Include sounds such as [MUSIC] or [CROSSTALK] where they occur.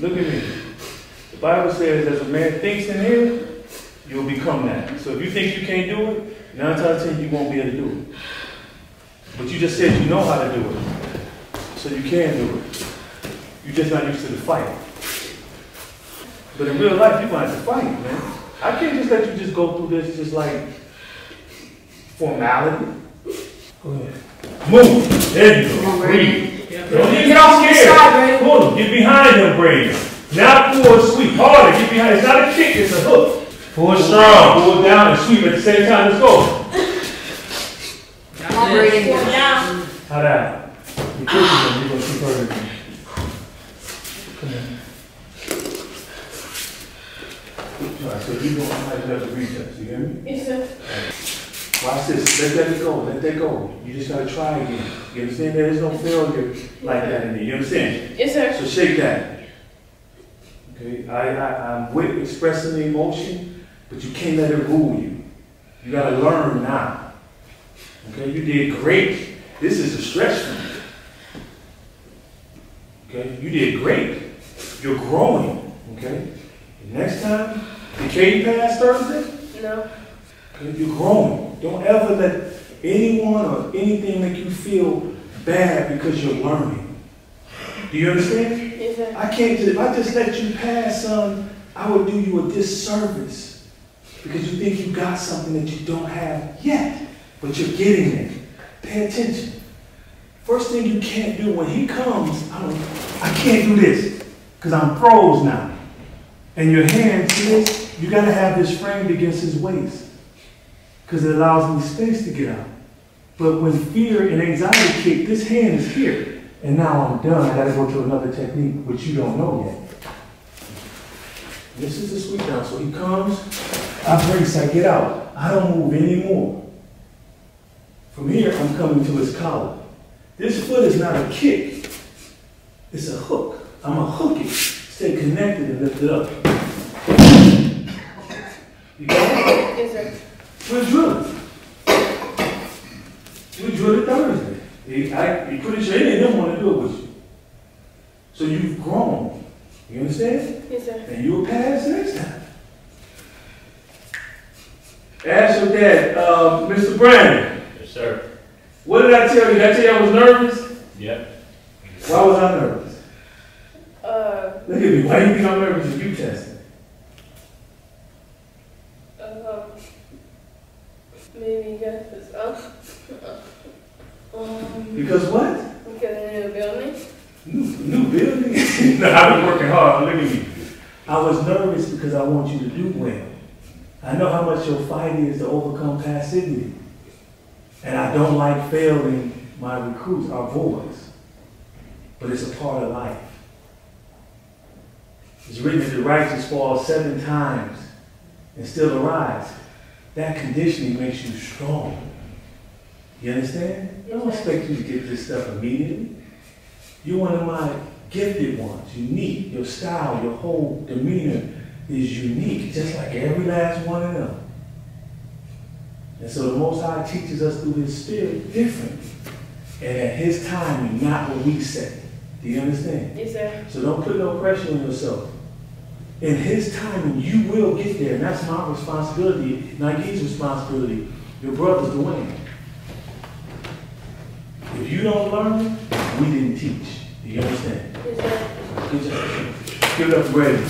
Look at me. The Bible says, as a man thinks in him, you'll become that. So if you think you can't do it, nine times ten, you won't be able to do it. But you just said you know how to do it. So you can do it. You're just not used to the fight. But in real life, you're going to have to fight, man. I can't just let you just go through this just like formality. Go ahead. Move. There you go. Breathe. Brandon. Don't Get off the scared. side, Brandon. Hold on. Get behind him, Brady. Now pull a sweep. Harder. Get behind. It's not a kick. It's a hook. Pull strong. Pull down and sweep at the same time. Let's go. Come on, Brandon. Down. How that? You're pushing him. You're going to keep hurting him. Come here. All right, so you don't have to have the retouch. You hear me? Yes, sir. Watch this. Let that go. Let that go. You just gotta try again. You understand? There's no failure like that in there. You understand? Yes, sir. So shake that. Okay. I, I I'm with expressing the emotion, but you can't let it rule you. You gotta learn now. Okay. You did great. This is a stretch for you. Okay. You did great. You're growing. Okay. Next time, the Katie pass Thursday. No. You're growing. Don't ever let anyone or anything make you feel bad because you're learning. Do you understand? Yes, sir. I can't, if I just let you pass, son, I would do you a disservice because you think you got something that you don't have yet, but you're getting it. Pay attention. First thing you can't do when he comes, I, don't, I can't do this because I'm froze now. And your hand, see this? You gotta have this framed against his waist because it allows me space to get out. But when fear and anxiety kick, this hand is here. And now I'm done. I gotta go to another technique, which you don't know yet. This is the sweep down. So he comes, I brace, I get out. I don't move anymore. From here, I'm coming to his collar. This foot is not a kick, it's a hook. I'm a hook it. Stay connected and lift it up. You got it? Yes, sir. We'll drill it. We'll drill it Thursday. He, I, he pretty sure any of them want to do it with you. So you've grown. You understand? Yes, sir. And you'll pass next time. Ask your dad, uh, Mr. Brandon, Yes, sir. what did I tell you? Did I tell you I was nervous? Yep. Why was I nervous? Uh, Look at me. Why do you think I'm nervous if you testing? um, maybe yes, it's um, um, Because what? because of the new building. New, new building? [LAUGHS] no, I've been working hard. Look at me. I was nervous because I want you to do well. I know how much your fight is to overcome passivity. And I don't like failing my recruits, our boys. But it's a part of life. It's written that the righteous fall seven times and still arise. That conditioning makes you strong. You understand? I don't expect you to get this stuff immediately. You're one of my gifted ones, unique. Your style, your whole demeanor is unique, just like every last one of them. And so the Most High teaches us through His Spirit differently. And at His timing, not what we say. Do you understand? Yes, sir. So don't put no pressure on yourself. In His timing, you will get there, and that's my responsibility, Nike's responsibility, your brother's Dwayne. If you don't learn, we didn't teach. Do you understand? Yes, sir. Good job. Give it up for Brady.